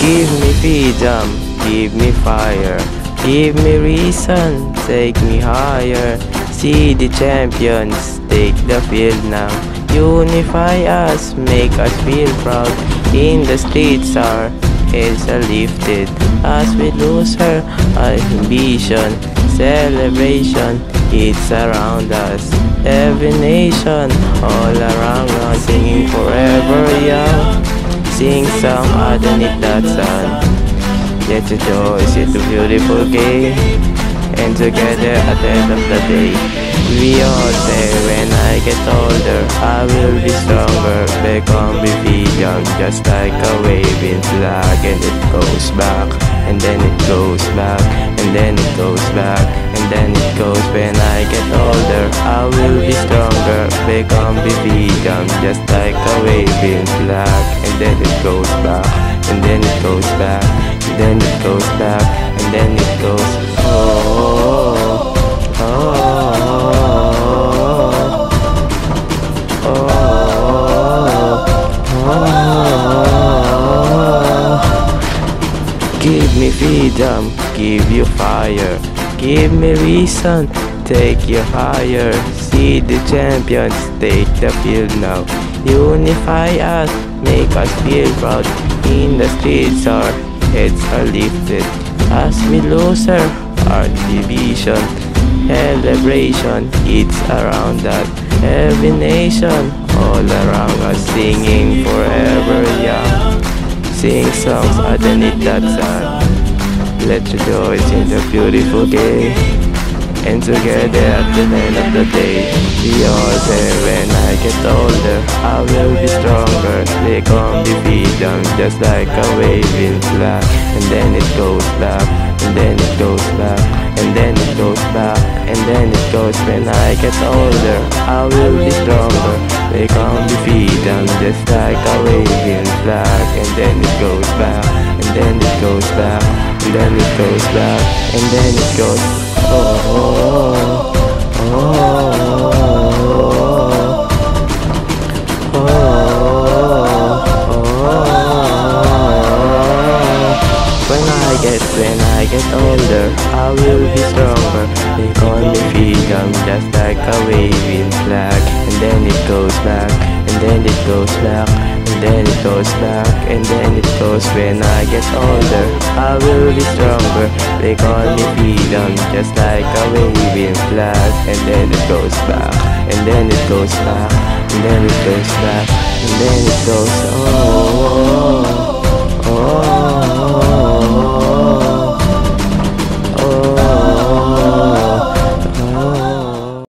Give me freedom, give me fire, give me reason, take me higher. See the champions take the field now. Unify us, make us feel proud. In the streets, our heads are lifted as we lose our ambition. Celebration, it's around us. Every nation, all around us, singing forever young. Sing song underneath that sun. Let's rejoice, it's a beautiful game. And together at the end of the day, we all say when I get older, I will be stronger. Become young, just like a waving flag, and it goes back, and then it goes back, and then it goes back, Become young, just like a waving flag, and then it goes back, and then it goes back, and then it goes back, and then it goes. Oh. oh, oh, oh. oh, oh. Give me freedom, give you fire, give me reason, take you higher. See the champions take the field now. Unify us, make us feel proud. In the streets, our heads are lifted as we lose our, division. Celebration, it's around that. Every nation, all around us, singing forever young. Sing songs underneath that sun. Let's rejoice in the beautiful game. And together at the end of the day, we all say when I get older, I will be stronger. They be freedom just like a waving flag. And then it goes back, and then it goes back, and then it goes back, and then it goes. When I get older, I will be stronger. They be freedom just like a waving flag. And then it goes back, and then it goes back, and then it goes back, and then it goes. When I get, older, I will be stronger. They call me freedom, just like a waving flag. And then it goes back, and then it goes back, and then it goes back, and then it goes. When I get older, I will be they call me freedom Just like a waving flag And then it goes back And then it goes back And then it goes back And then it goes, oh, oh, oh. oh.